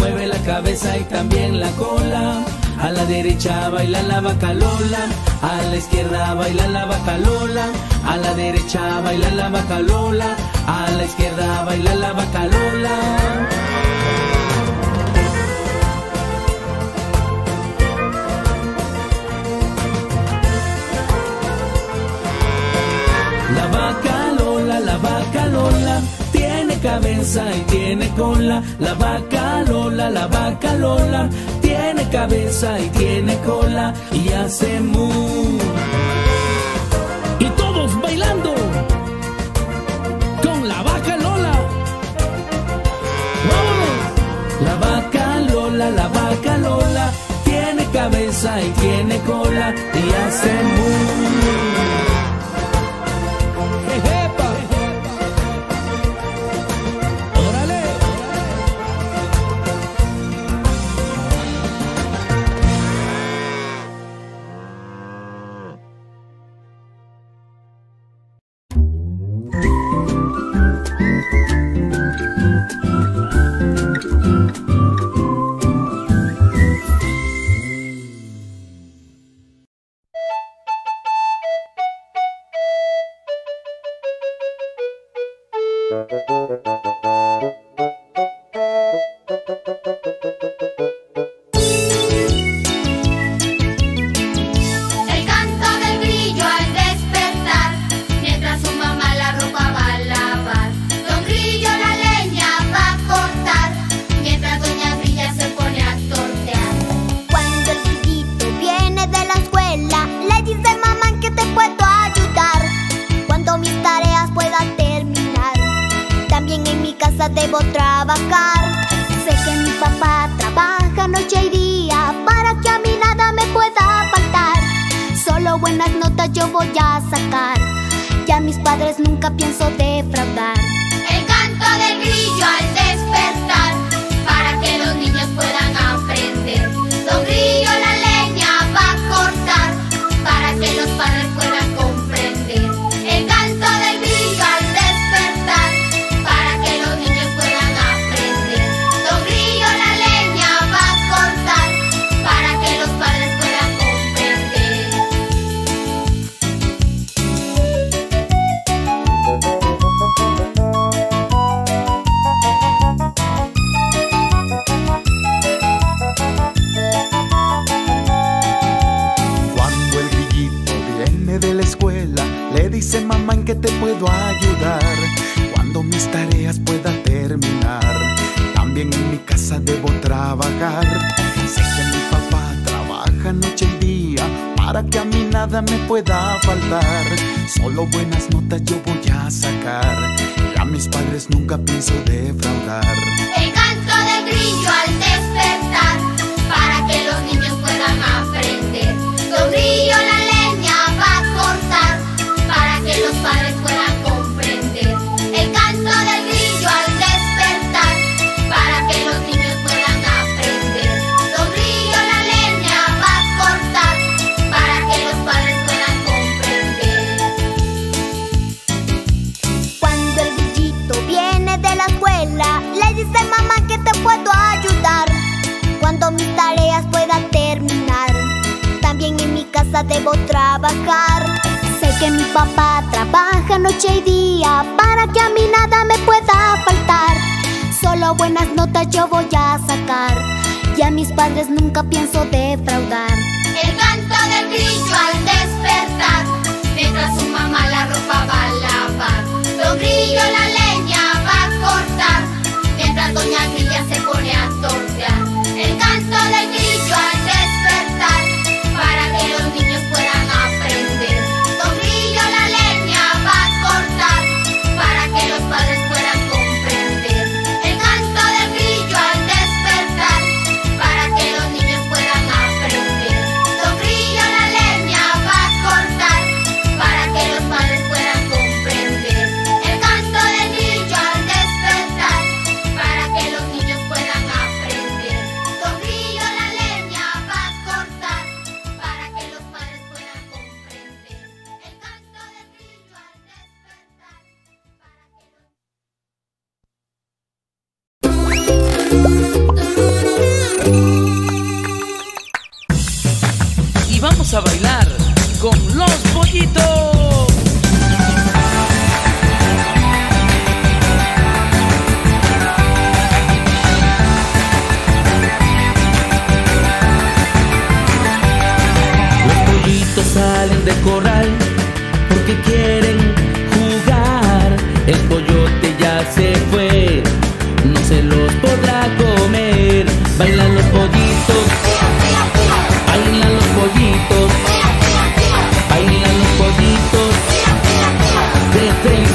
mueve la cabeza y también la cola. A la derecha baila la vaca Lola, a la izquierda baila la vaca Lola, a la derecha baila la vaca Lola, a la izquierda baila la vaca Lola. La vaca Lola, la vaca Lola, cabeza y tiene cola. La vaca Lola, la vaca Lola, tiene cabeza y tiene cola y hace mu. Y todos bailando con la vaca Lola. ¡Vámonos! La vaca Lola, la vaca Lola, tiene cabeza y tiene cola y hace mu. Nunca pienso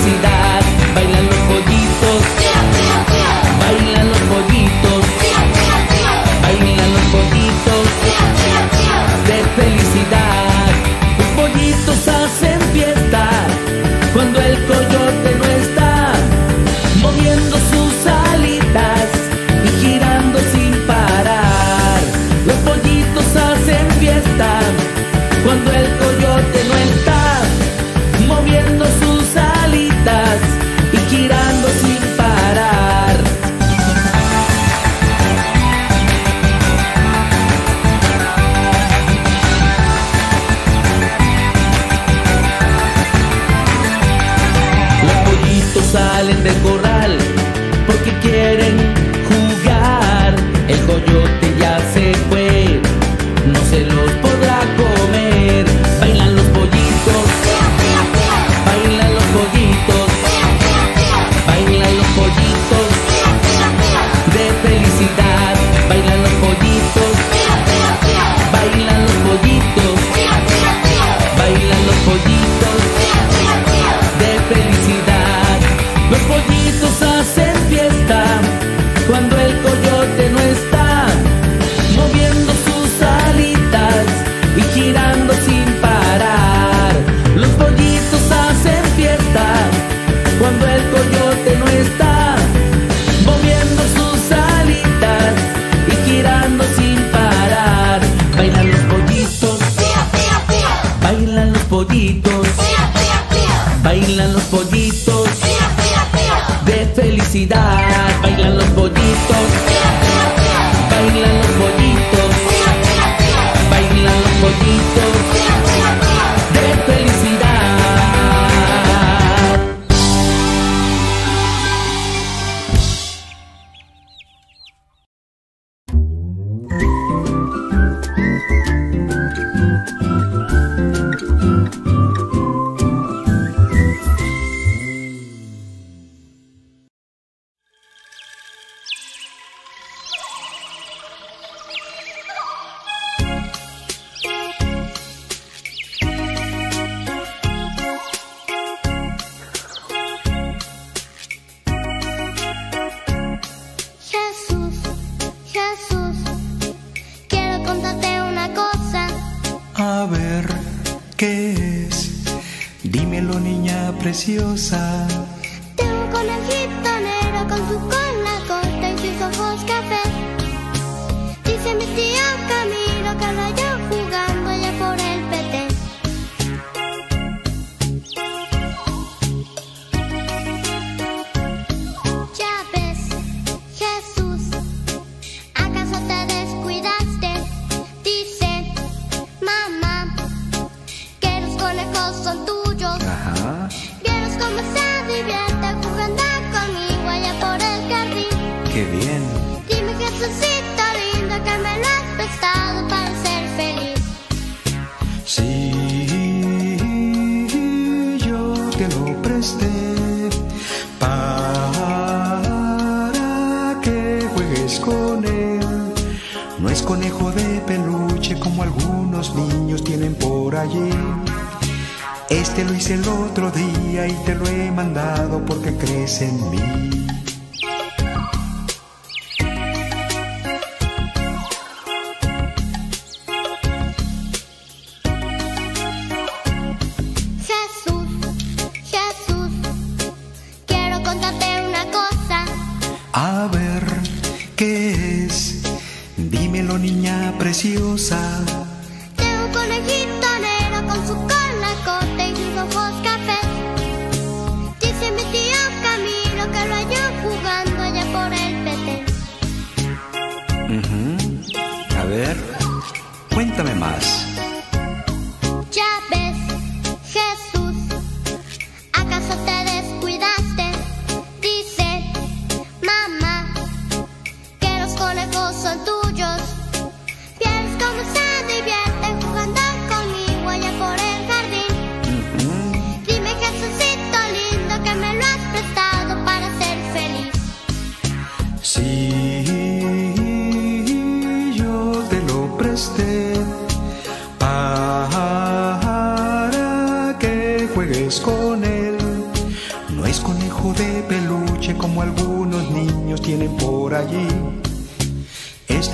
de preciosa. Presté para que juegues con él. No es conejo de peluche como algunos niños tienen por allí. Este lo hice el otro día y te lo he mandado porque crees en mí.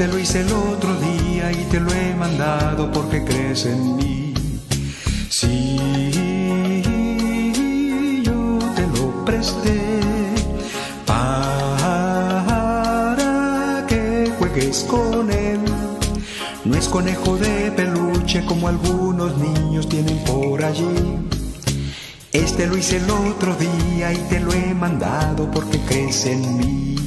Este lo hice el otro día y te lo he mandado porque crees en mí. Sí, yo te lo presté para que juegues con él. No es conejo de peluche como algunos niños tienen por allí. Este lo hice el otro día y te lo he mandado porque crees en mí.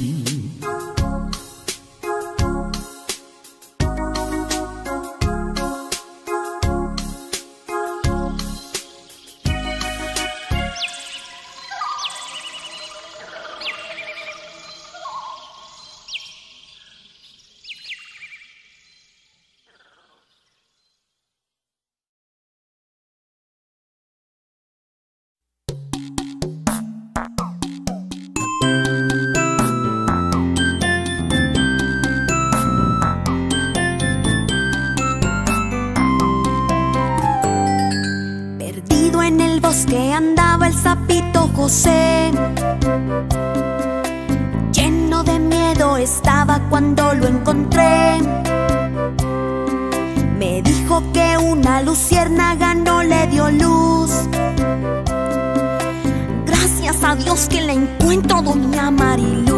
Lleno de miedo estaba cuando lo encontré. Me dijo que una luciérnaga no le dio luz. Gracias a Dios que la encuentro, doña Marilú.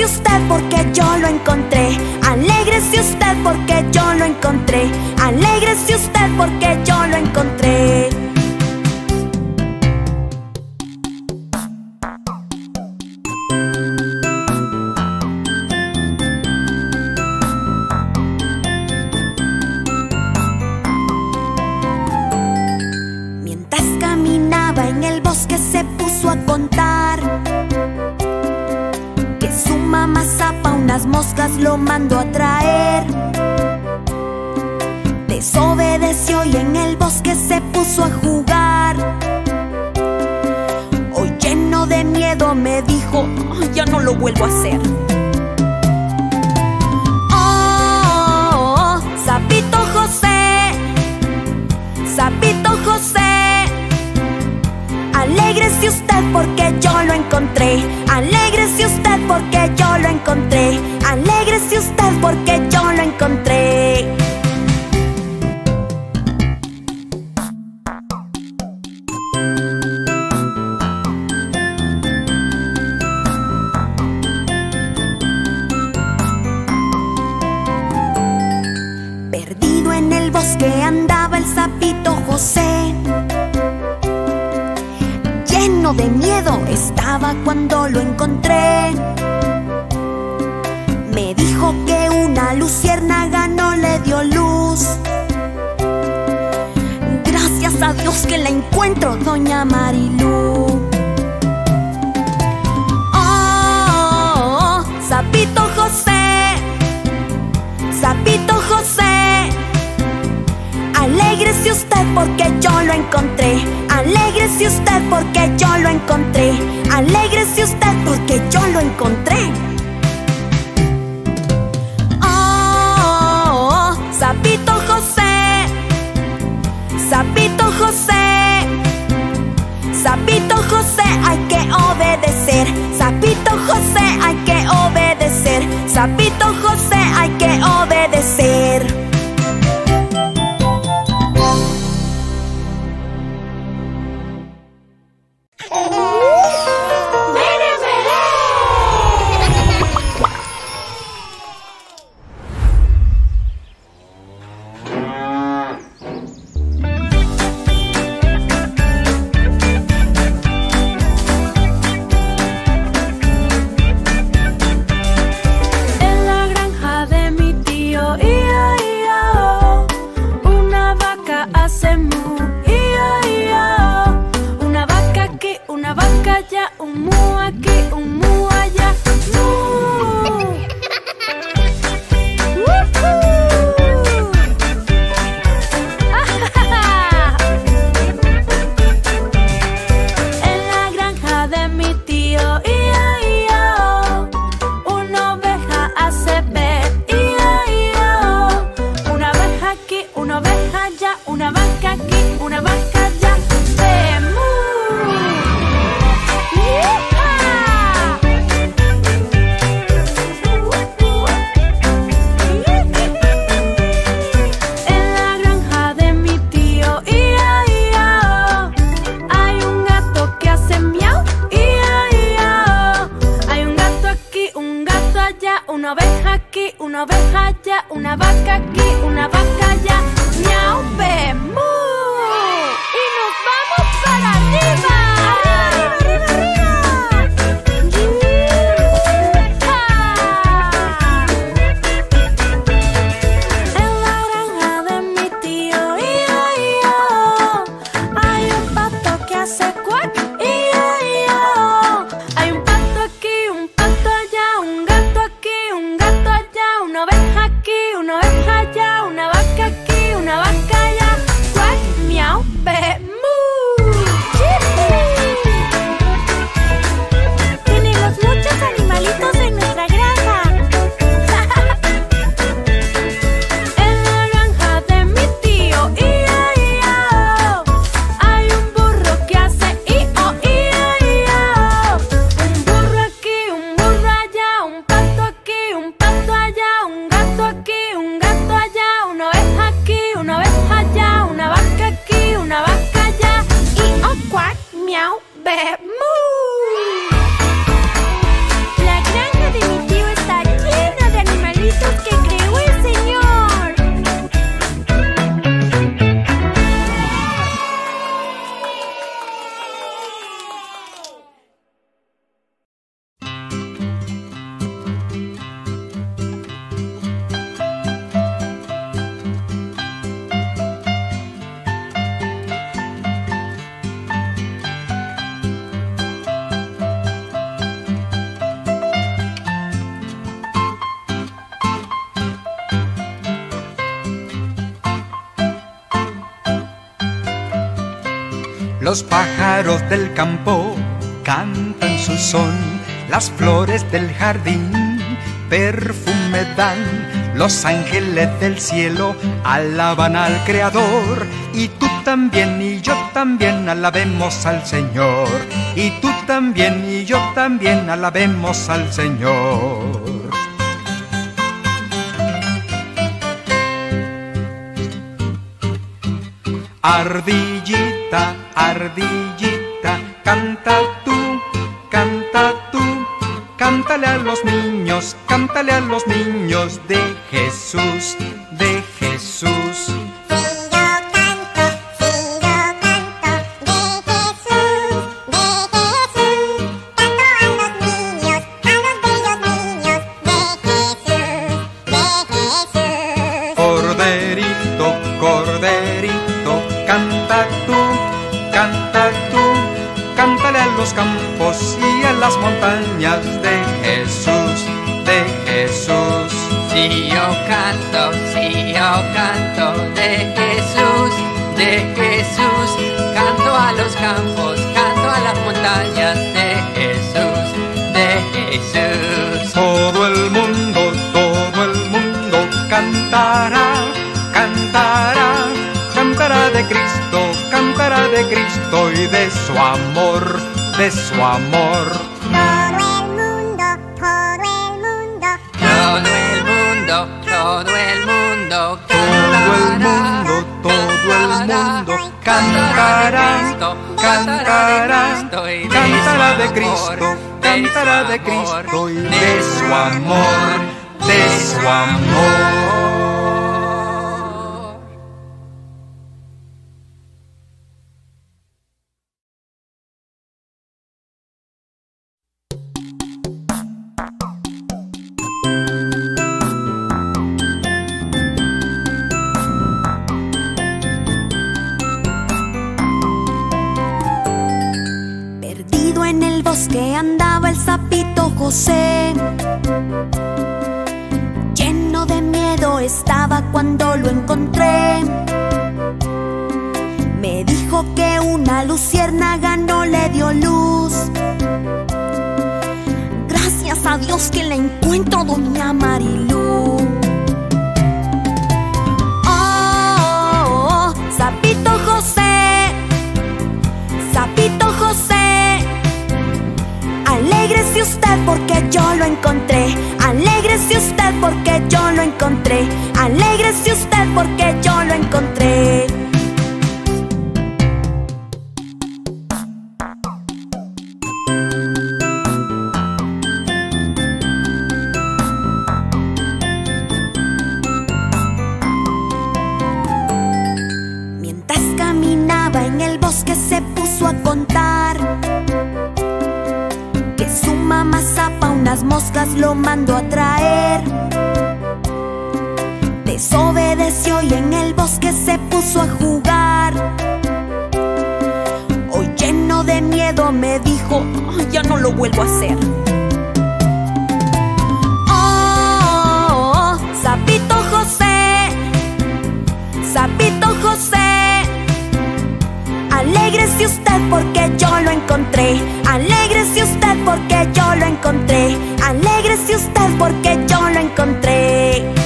Alégrese usted porque yo lo encontré. Alégrese usted porque yo lo encontré. Alégrese usted porque yo lo encontré. vuelvo a hacer. de miedo estaba cuando lo encontré. Me dijo que una luciérnaga no le dio luz. Gracias a Dios que la encuentro, doña Marilú. Oh, oh sapito José, sapito José, alégrese usted porque yo lo encontré Alégrese usted porque yo lo encontré. Alégrese usted porque yo lo encontré. Oh, sapito José. Sapito José. Sapito José, hay que obedecer. Sapito José. Su son, las flores del jardín. Perfume dan, los ángeles del cielo alaban al Creador, y tú también y yo también alabemos al Señor, y tú también y yo también alabemos al Señor. Ardillita, ardillita, canta tú, canta tú, cántale a los niños, cántale a los niños de Jesús, de Jesús. De Jesús, de Jesús, canto a los campos, canto a las montañas de Jesús, de Jesús. Todo el mundo, todo el mundo cantará, cantará, cantará de Cristo, cantará de Cristo y de su amor, de su amor. Mundo, cantará, cantará, cantará de Cristo, cantará de Cristo y de su amor, de su amor. Sapito José. Lleno de miedo estaba cuando lo encontré. Me dijo que una luciérnaga no le dio luz. Gracias a Dios que la encuentro, doña Marilú. Alégrese usted porque yo lo encontré. Alégrese usted porque yo lo encontré. Alégrese usted porque yo lo encontré. Lo mandó a traer. Desobedeció y en el bosque se puso a jugar. Hoy lleno de miedo me dijo, "Ay, ya no lo vuelvo a hacer. Oh, oh, sapito José, sapito José. Alégrese usted porque yo lo encontré. Alégrese usted porque yo lo encontré. Porque yo lo encontré.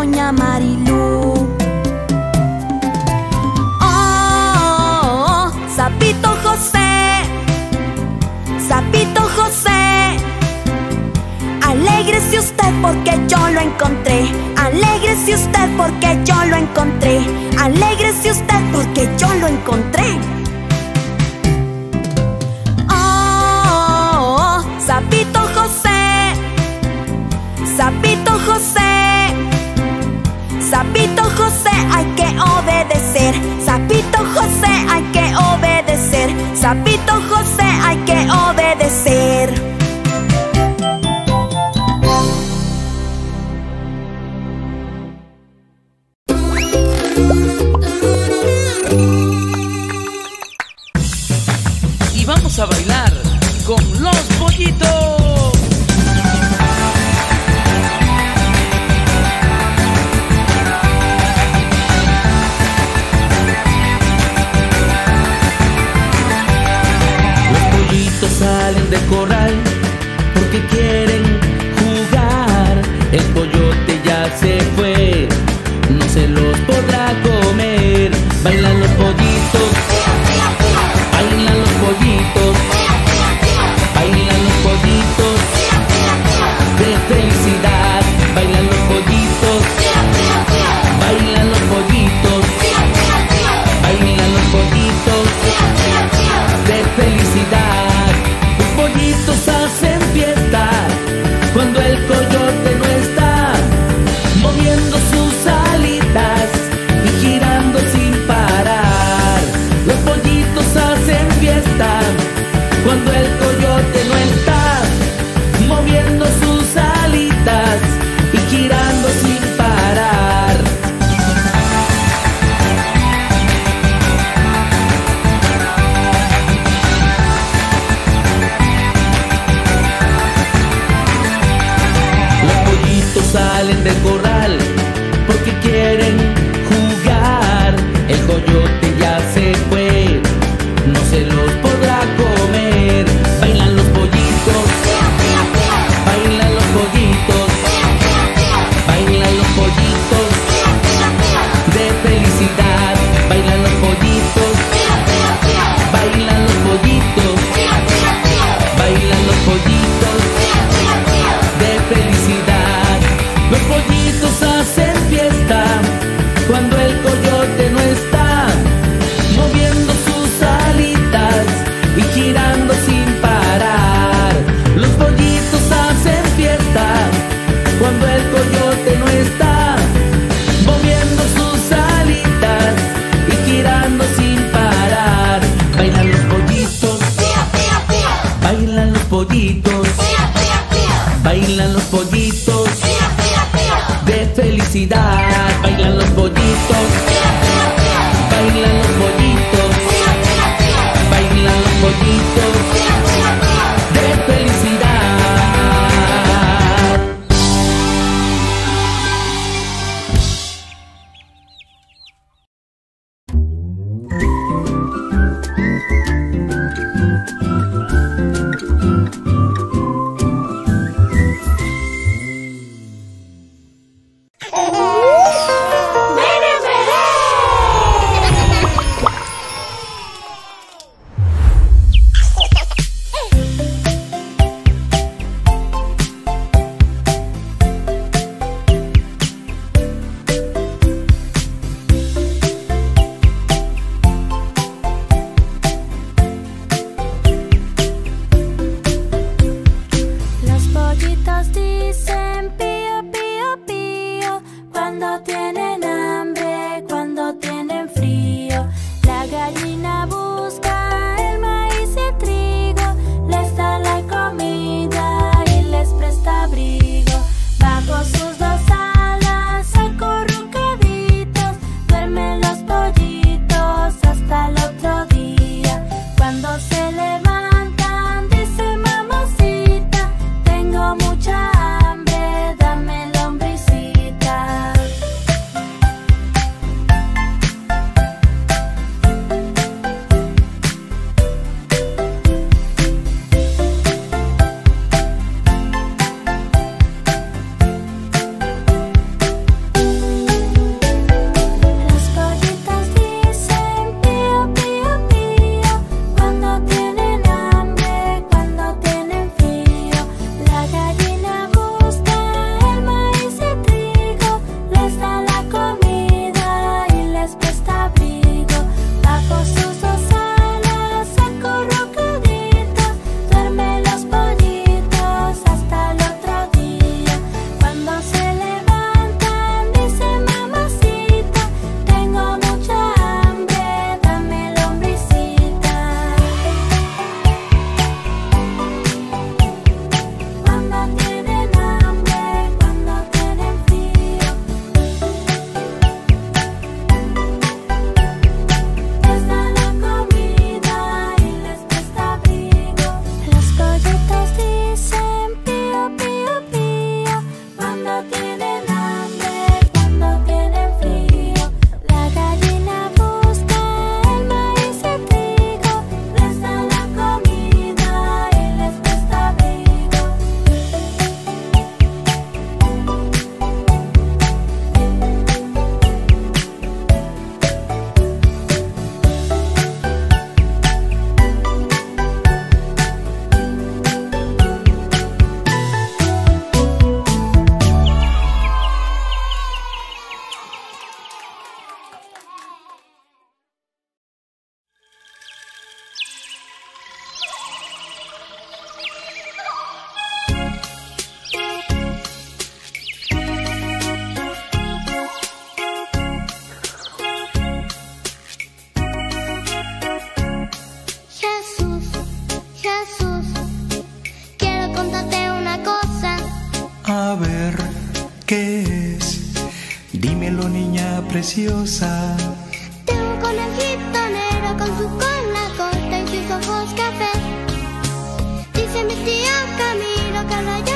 Doña Marilú. Oh, oh, oh, sapito José, sapito José. Alégrese usted porque yo lo encontré. Alégrese usted porque yo lo encontré. Alégrese usted porque yo lo encontré. Sapito José hay que obedecer. Sapito José hay que obedecer. Sapito coyote ya Jesús, quiero contarte una cosa. A ver, ¿qué es? Dímelo, niña preciosa. Tengo un conejito negro con su cola corta y sus ojos café. Dice mi tío Camilo que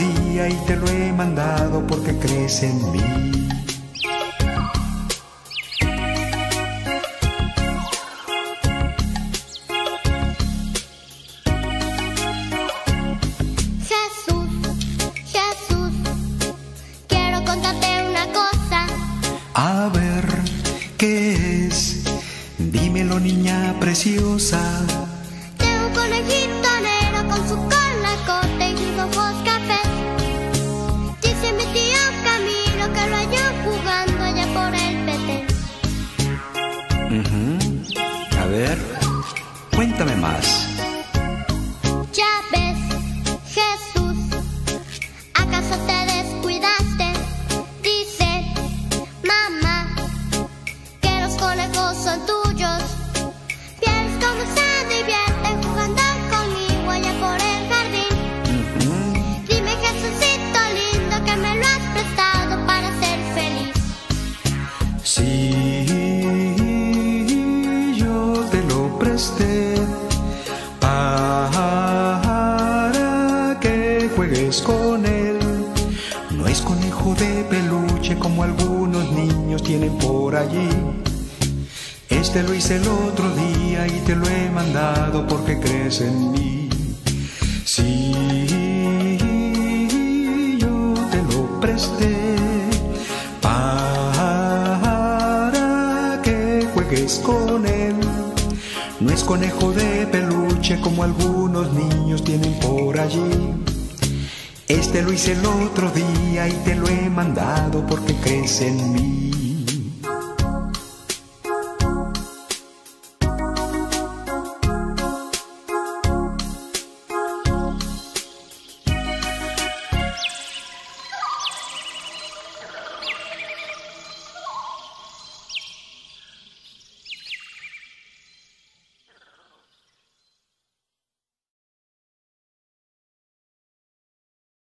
y te lo he mandado porque crees en mí. Presté para que juegues con él. No es conejo de peluche como algunos niños tienen por allí. Este lo hice el otro día y te lo he mandado porque crees en mí. Conejo de peluche como algunos niños tienen por allí. Este lo hice el otro día y te lo he mandado porque crees en mí.